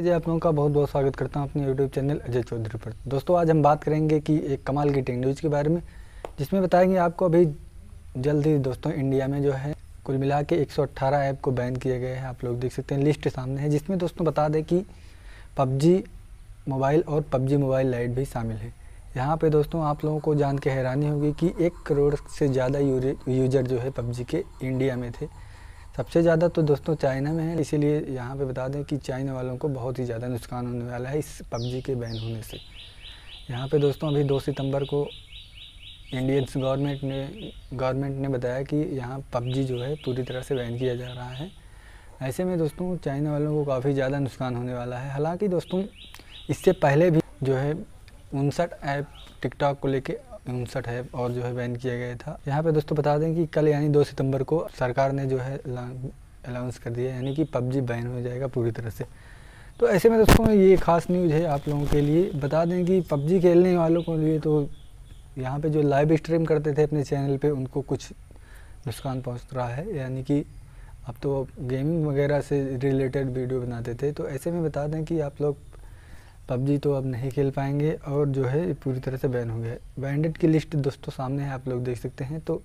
मैं जी आप लोगों का बहुत बहुत स्वागत करता हूँ अपने यूट्यूब चैनल अजय चौधरी पर। दोस्तों, आज हम बात करेंगे कि एक कमाल की टेक्नोलॉजी के बारे में, जिसमें बताएँगे आपको अभी जल्द ही दोस्तों इंडिया में जो है, कुल मिला के 118 ऐप को बैन किए गए हैं। आप लोग देख सकते हैं लिस्ट सामने है, जिसमें दोस्तों बता दें कि पबजी मोबाइल और पबजी मोबाइल लाइट भी शामिल है। यहाँ पे दोस्तों आप लोगों को जान के हैरानी होगी कि एक करोड़ से ज़्यादा यूज़र जो है पबजी के इंडिया में थे। सबसे ज़्यादा तो दोस्तों चाइना में है, इसीलिए यहाँ पे बता दें कि चाइना वालों को बहुत ही ज़्यादा नुकसान होने वाला है इस पबजी के बैन होने से। यहाँ पे दोस्तों अभी दो सितंबर को इंडियन गवर्नमेंट ने गवर्नमेंट ने बताया कि यहाँ पबजी जो है पूरी तरह से बैन किया जा रहा है। ऐसे में दोस्तों चाइना वालों को काफ़ी ज़्यादा नुकसान होने वाला है। हालाँकि दोस्तों, इससे पहले भी जो है उनसठ ऐप टिकटॉक को लेके उनसठ है और जो है बैन किया गया था। यहाँ पे दोस्तों बता दें कि कल यानी दो सितंबर को सरकार ने जो है अनाउंस कर दिया, यानी कि पबजी बैन हो जाएगा पूरी तरह से। तो ऐसे में दोस्तों ये खास न्यूज़ है आप लोगों के लिए। बता दें कि पबजी खेलने वालों को लिए तो यहाँ पे जो लाइव स्ट्रीम करते थे अपने चैनल पे, उनको कुछ नुकसान पहुँच रहा है। यानी कि अब तो गेमिंग वगैरह से रिलेटेड वीडियो बनाते थे। तो ऐसे में बता दें कि आप लोग पबजी तो अब नहीं खेल पाएँगे और जो है पूरी तरह से बैन हो गया बैंडेड की लिस्ट दोस्तों सामने है, आप लोग देख सकते हैं। तो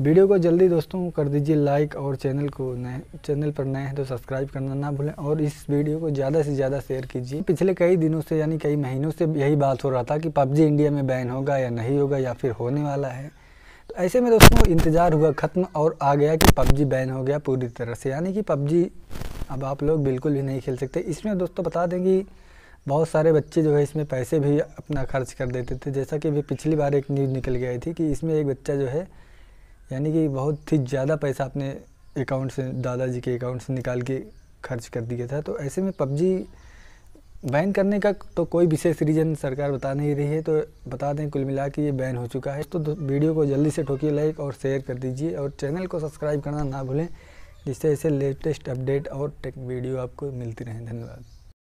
वीडियो को जल्दी दोस्तों कर दीजिए लाइक और चैनल को नए चैनल पर नए हैं तो सब्सक्राइब करना ना भूलें और इस वीडियो को ज़्यादा से ज़्यादा शेयर कीजिए। पिछले कई दिनों से यानी कई महीनों से यही बात हो रहा था कि पबजी इंडिया में बैन होगा या नहीं होगा या फिर होने वाला है। तो ऐसे में दोस्तों इंतज़ार हुआ ख़त्म और आ गया कि पबजी बैन हो गया पूरी तरह से। यानी कि पबजी अब आप लोग बिल्कुल भी नहीं खेल सकते। इसमें दोस्तों बता दें कि बहुत सारे बच्चे जो है इसमें पैसे भी अपना खर्च कर देते थे। जैसा कि अभी पिछली बार एक न्यूज़ निकल गई थी कि इसमें एक बच्चा जो है, यानी कि बहुत ही ज़्यादा पैसा अपने अकाउंट से, दादाजी के अकाउंट से निकाल के खर्च कर दिया था। तो ऐसे में पबजी बैन करने का तो कोई विशेष रीज़न सरकार बता नहीं रही है। तो बता दें कुल मिला के ये बैन हो चुका है। तो वीडियो को जल्दी से ठोकिए, लाइक और शेयर कर दीजिए और चैनल को सब्सक्राइब करना ना भूलें, जिससे ऐसे लेटेस्ट अपडेट और टेक वीडियो आपको मिलती रहें। धन्यवाद।